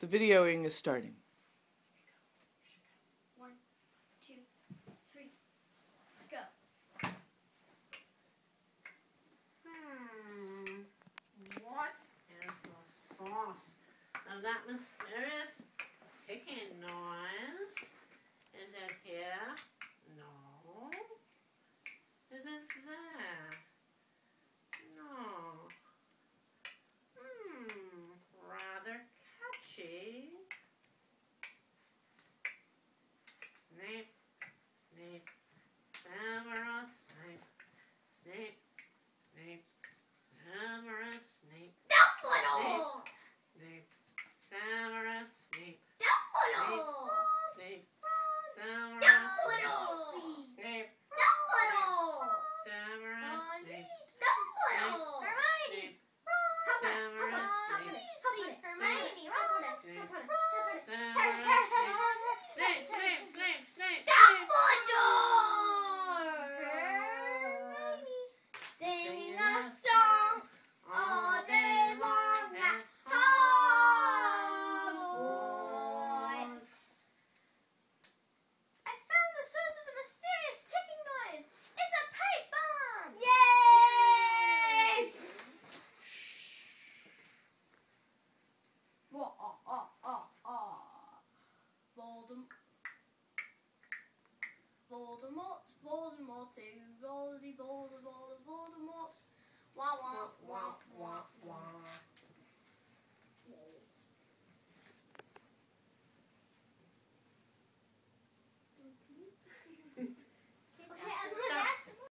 The videoing is starting. One, two, three, go. Hmm. What is the source of that mysterious ticking noise? Voldemort, Voldemort, eh, Voldemort, Voldemort.